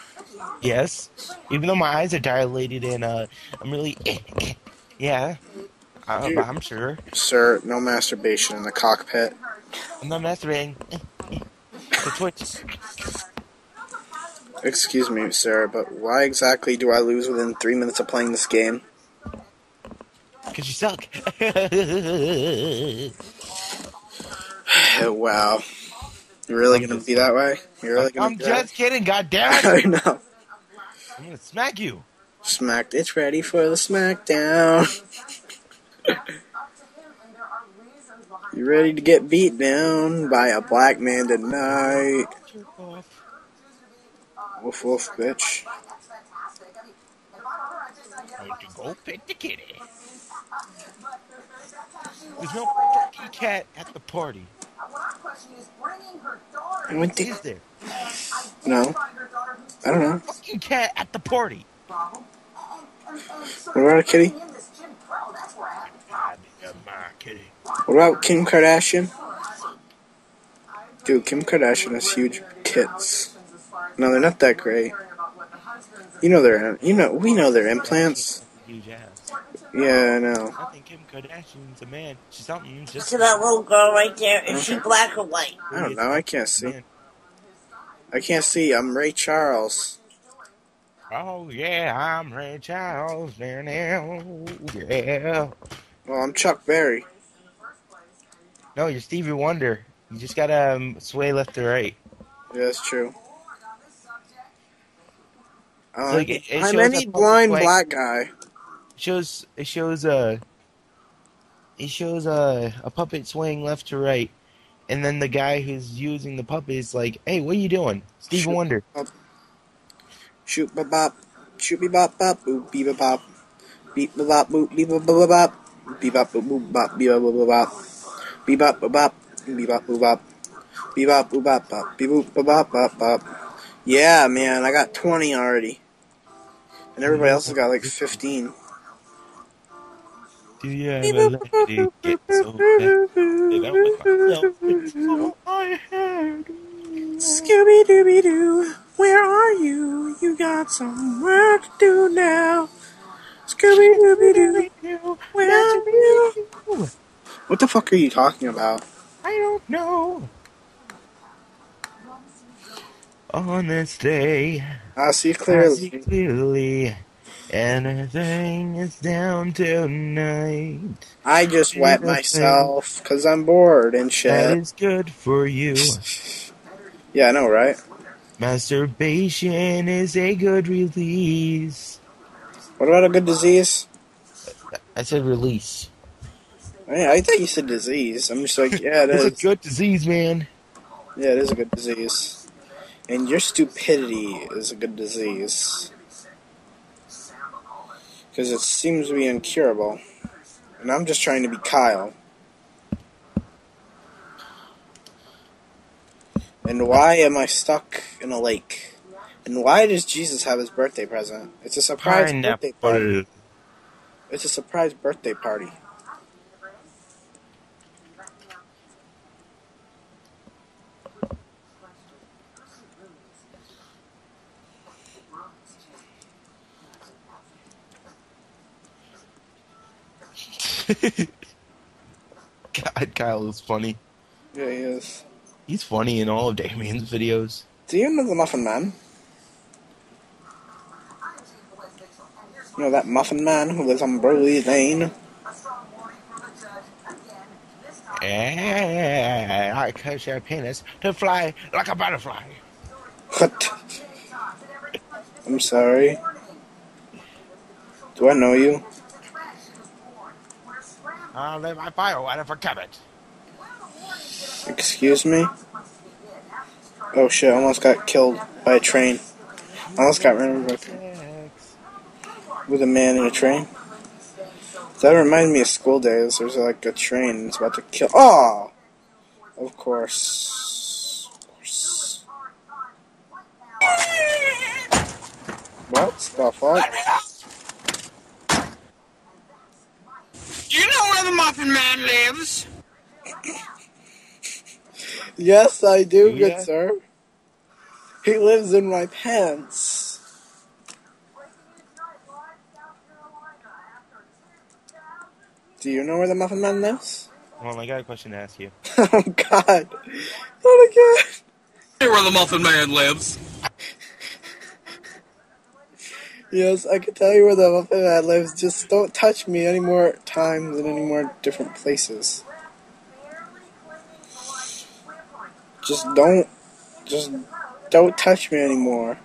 Yes. Even though my eyes are dilated and uh, I'm really. yeah. I, Dude. I'm sure. Sir, no masturbation in the cockpit. I'm not masturbating. [laughs] the. Excuse me, sir, but why exactly do I lose within three minutes of playing this game? Because you suck. [laughs] [sighs] wow. You're really gonna be that way? You're really gonna I'm be that just kidding, goddammit! [laughs] I know. I'm gonna smack you. Smacked. It's ready for the smackdown. [laughs] you ready to get beat down by a black man tonight? Woof woof, bitch. Time to go pet the kitty. There's no fucking cat at the party. I went Is there? No. I don't know. Fucking cat at the party. What about a kitty? Goddamn. What about Kim Kardashian? Dude, Kim Kardashian has huge tits. No, they're not that great. You know they're you know we know they're implants. Huge ass. Yeah, I know. I think Kim Kardashian's a man. She's something just. So that little girl right there, is she black or white? I don't know. I can't see. I can't see. I'm Ray Charles. Oh yeah, I'm Ray Charles there now. Yeah. Well, I'm Chuck Berry. No, you're Stevie Wonder. You just gotta um, sway left to right. Yeah, that's true. Uh, like, it- it I'm any a blind way- black guy. It shows it shows uh it shows uh, a puppet swaying left to right, and then the guy who's using the puppet is like, "Hey, what are you doing?" Stevie Shoot. Wonder. Shoot ba bop, shoot be bop bop, boop be ba bop, beep bop boop be ba ba bop, be bop boop bop be ba ba ba bop, bop bop, be bop boop bop, be bop boop bop bop, be boop bop bop bop. Yeah, man, I got 20 already, and everybody else has got like 15. Do you ever let it get so bad? that I was myself? I had. Scooby Dooby Doo, where are you? You got some work to do now. Scooby Dooby Doo, where are you? What the fuck are you talking about? I don't know. On this day, I see I see clearly. clearly, anything is down tonight. I just wet myself because I'm bored and shit. is good for you. [laughs] Yeah, I know, right? Masturbation is a good release. What about a good disease? I said release. Yeah, I thought you said disease. I'm just like, yeah, it [laughs] It's a good disease, man. Yeah, it is a good disease. And your stupidity is a good disease. Because it seems to be incurable. And I'm just trying to be Kyle. And why am I stuck in a lake? And why does Jesus have his birthday present? It's a surprise birthday party. It's a surprise birthday party. [laughs] God, Kyle is funny. Yeah, he is. He's funny in all of Damien's videos. Do you know the Muffin Man? You know that Muffin Man who lives on Burley Lane? Eh, I catch your penis to fly like a butterfly. What? I'm sorry. Do I know you? I'll lay my fire water for cabbage. Excuse me? Oh shit, I almost got killed by a train. I almost got ran over. With a man in a train. That reminds me of school days. There's like a train and it's about to kill. Oh! Of course. Of course. What the fuck? You know where the Muffin Man lives? Yes, I do, Do good sir. He lives in my pants. Do you know where the Muffin Man lives? Well, I got a question to ask you. [laughs] oh god. Oh, Not again. Where the Muffin Man lives? Yes, I can tell you where the Muffin Man lives. Just don't touch me any more times in any more different places. Just don't, just don't touch me anymore.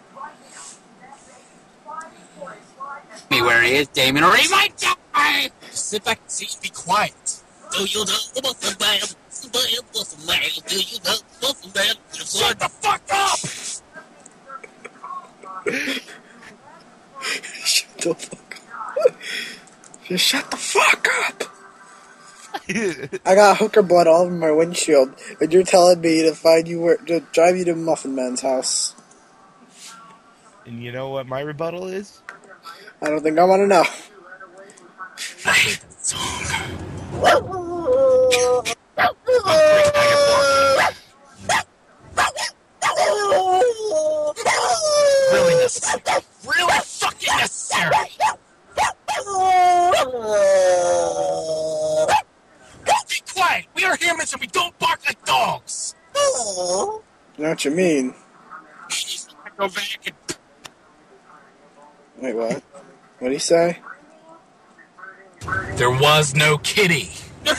me where he is, Damon, or he might die. Just sit back and see and be quiet. Do you know the Muffin Man? The Man. Do you know the Muffin Man? Shut the fuck up! [laughs] [laughs] Shut the fuck up. Just shut the fuck up. [laughs] I got hooker blood all over my windshield, and you're telling me to find you where to drive you to Muffin Man's house. and you know what my rebuttal is? I don't think I want to know. [laughs] I hate that song. Really necessary. Really fucking necessary. Be quiet. We are humans and we don't bark like dogs. You know what you mean? Go back and Wait, what? What do you say? There was no kitty. [laughs]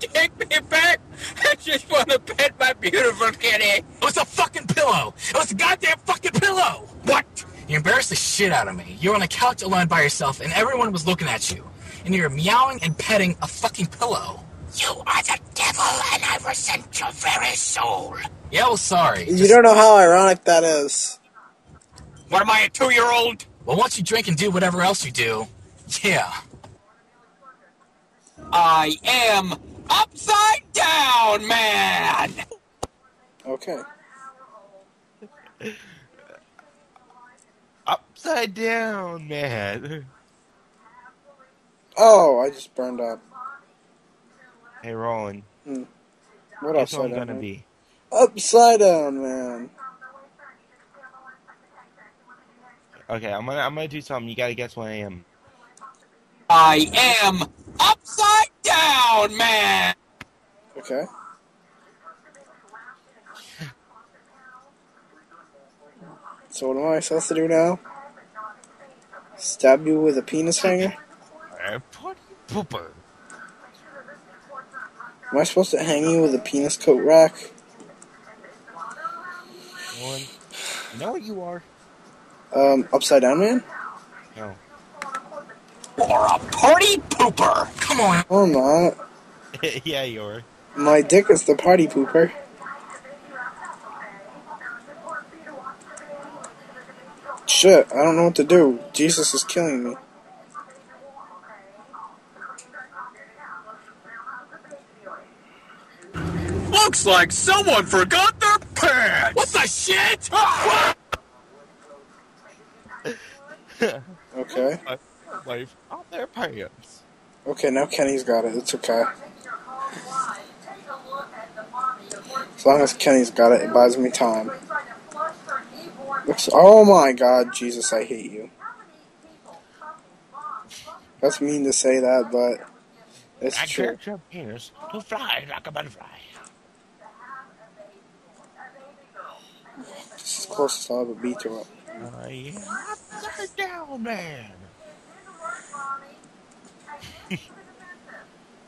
Take me back. I [laughs] just want to pet my beautiful kitty. It was a fucking pillow. It was a goddamn fucking pillow. What? You embarrassed the shit out of me. You're on a couch alone by yourself, and everyone was looking at you. And you're meowing and petting a fucking pillow. You are the devil, and I resent your very soul. Yeah, well, sorry. You don't know how ironic that is. What am I, a two-year-old? Well, once you drink and do whatever else you do, yeah. I am upside down man. Okay. [laughs] Upside down, man. Oh, I just burned up. Hey, Roland. Hmm. What Guess what upside I'm down? gonna man? be? Upside down, man. Okay, I'm gonna I'm gonna do something. You gotta guess what I am. I am upside down man. Okay. So what am I supposed to do now? Stab you with a penis hanger? Party pooper. Am I supposed to hang you with a penis coat rack? Know what you are? Um, upside down, man? No. Or a party pooper. Come on. Oh, I'm not. [laughs] yeah, you are. My dick is the party pooper. Shit, I don't know what to do. Jesus is killing me. Looks like someone forgot their pants. What the shit? [laughs] Okay. Wife on their pants. Okay, now Kenny's got it. It's okay. As long as Kenny's got it, it buys me time. Looks, oh my god, Jesus, I hate you. That's mean to say that, but it's I true. your penis to fly like a butterfly. This is the closest I'll ever be to it. I am upside down, man. [laughs]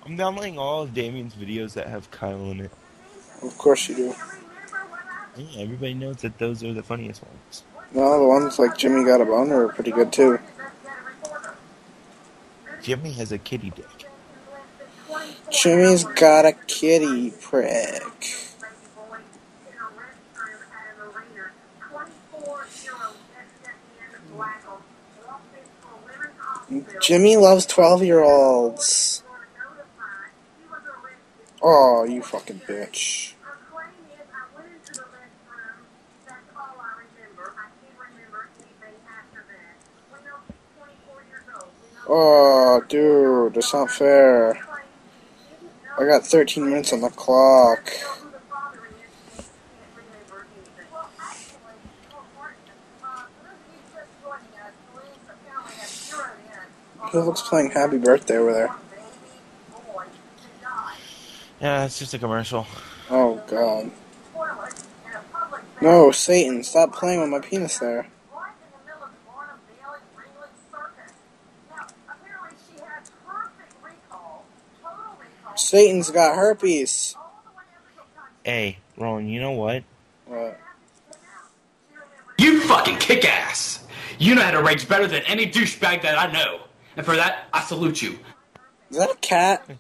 I'm downloading all of Damien's videos that have Kyle in it. Of course you do. Yeah, everybody knows that those are the funniest ones. No, the ones like Jimmy Got a Boner are pretty good too. Jimmy has a kitty dick. Jimmy's got a kitty prick. Jimmy loves 12 year olds. Oh, you fucking bitch. Oh, dude, that's not fair. I got 13 minutes on the clock. Who looks playing Happy Birthday over there? Yeah, it's just a commercial. Oh, God. No, Satan, stop playing with my penis there. Satan's got herpes. Hey, Roland, you know what? What? You fucking kick ass! You know how to rage better than any douchebag that I know. And for that, I salute you. Is that a cat? [laughs]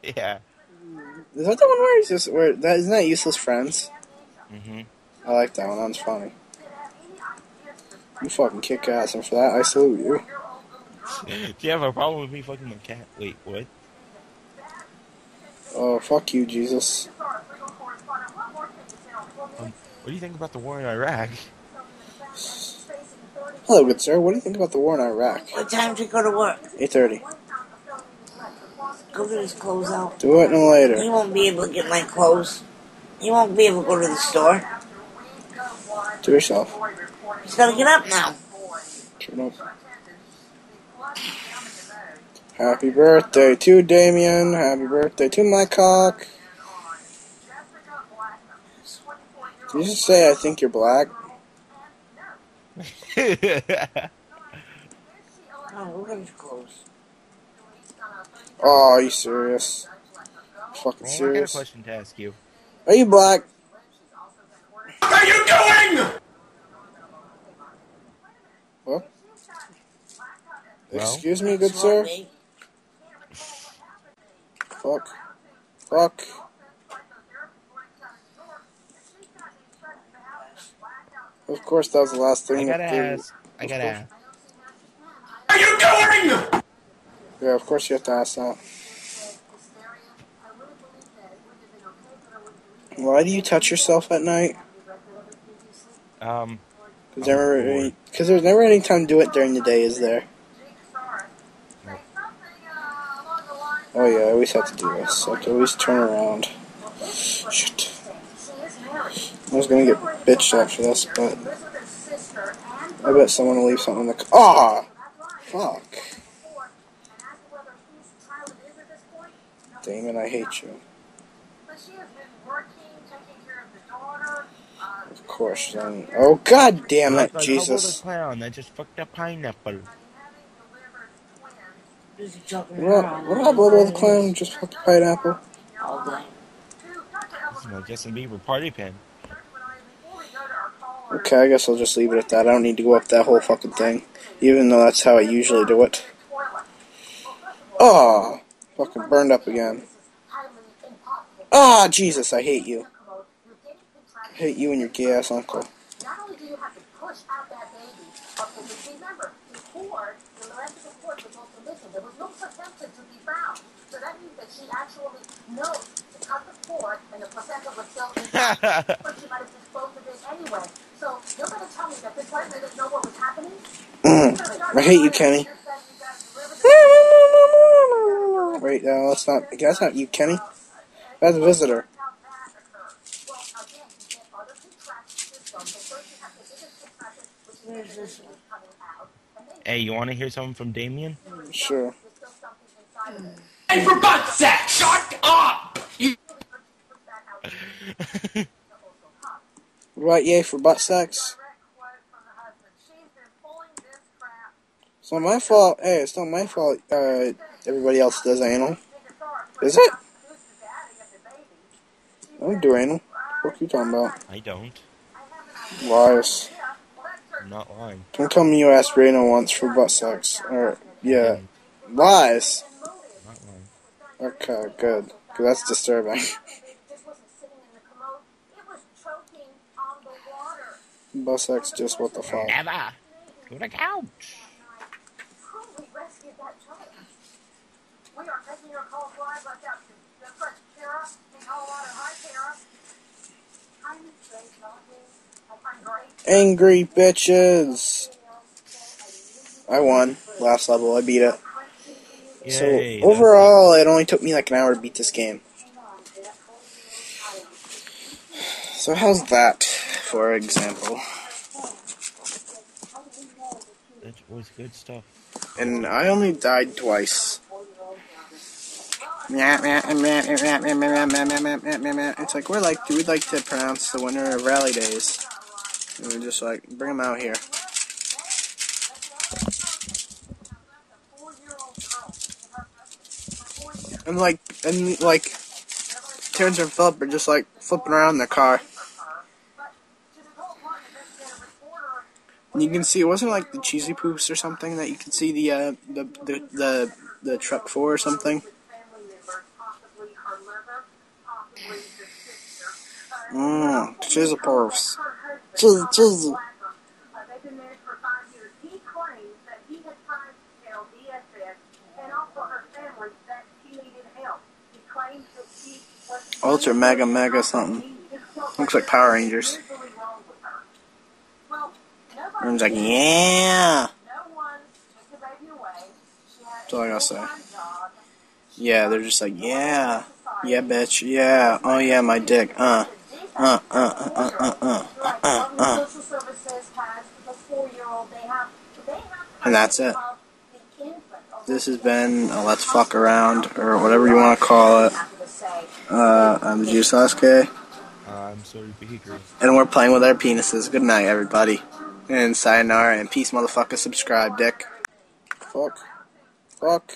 Yeah. Is that the one where he's just where that isn't that useless friends? Mm-hmm. I like that one. That one's funny. You fucking kick ass, and for that I salute you. [laughs] Do you have a problem with me fucking my cat? Wait, what? Oh fuck you, Jesus. What do you think about the war in Iraq? [laughs] Hello, good sir. What do you think about the war in Iraq? What time to go to work? Eight thirty. Go get his clothes out. Do it no later. He won't be able to get my clothes. You won't be able to go to the store. Do yourself. He's gotta get up now. Turn up. Happy birthday to Damien. Happy birthday to my cock. Did you just say I think you're black? Oh, look at his. Oh, are you serious? Fucking Well, I got a question to ask you. Are you black? What are you doing? What? Well? Excuse me, good sir? wrong, babe. Fuck. Fuck. Of course, that was the last I thing. gotta they- ask. I gotta ask. What are you doing? Yeah, of course you have to ask that. Why do you touch yourself at night? Um, Because never, because there's never any time to do it during the day, is there? Oh yeah, I always have to do this. I have to always turn around. Shit. I was gonna get bitched for this, but I bet someone will leave something in the. Ah, fuck. Damon, I hate you. Of course. Then. Oh god damn it, like Jesus. the clown that just fucked a pineapple. Who's he choking What, what up, little the clown? Just fucked a pineapple. All day. This is my Justin Bieber party pin. Okay, I guess I'll just leave it at that. I don't need to go up that whole fucking thing. Even though that's how I usually do it. Oh, fucking burned up again. Ah, Jesus, I hate you. I hate you and your gay ass uncle. The cord, and the placenta still but she might have disposed of it anyway. So you're going to tell me that this wife didn't know what was happening? Mm, I hate you, Kenny. Wait, no, that's not. That's not you, Kenny. That's a visitor. Where's this one? hey, you want to hear something from Damien? Sure. Hey, for God's sake, shut up! You [laughs] What, yay for butt sex? It's not my fault. Hey, it's not my fault. Uh, everybody else does anal. Is it? I don't do anal. What are you talking about? I don't. Lies. I'm not lying. Don't tell me you asked Reno once for butt sex. Or, yeah. Lies. I'm not lying. Okay, good. 'Cause that's disturbing. [laughs] butt sex, just what the fuck. Never. To the couch. We are taking your calls live like that. That's right, Kara in Colorado. Hi, Kara. Hi, Miss Grace. How are you? I'm great. Angry bitches. I won. Last level, I beat it. Yay, So overall, it only took me like an hour to beat this game. So how's that, for example? That was good stuff. And I only died twice. It's like we're like we'd like to pronounce the winner of Rally Days, and we're just like bring him out here. and like and like Terrance and Phillip are just like flipping around in their car. And you can see it wasn't like the cheesy poofs or something that you could see the uh, the, the the the truck for or something. Mmm, cheesy poofs. Cheesy cheesy. Ultra mega mega something. Looks like Power Rangers. mentally wrong with her. Well, nobody Everyone's like, yeah. no one took the baby away. She had That's all I gotta say. a full-time job. Yeah, they're just like, yeah. Yeah, bitch. Yeah. Oh, yeah, my dick. Uh. Uh, uh, uh, uh, uh, uh, uh, uh. the social services has the four-year-old. They have, they have And that's it. of the infant. This has been a Let's Fuck Around, or whatever you want to call it. Uh, I'm the Juice Sasuke, I'm sorry, Baker. and we're playing with our penises. Good night, everybody. And sayonara, and peace, motherfucker. Subscribe, dick. Fuck. Fuck.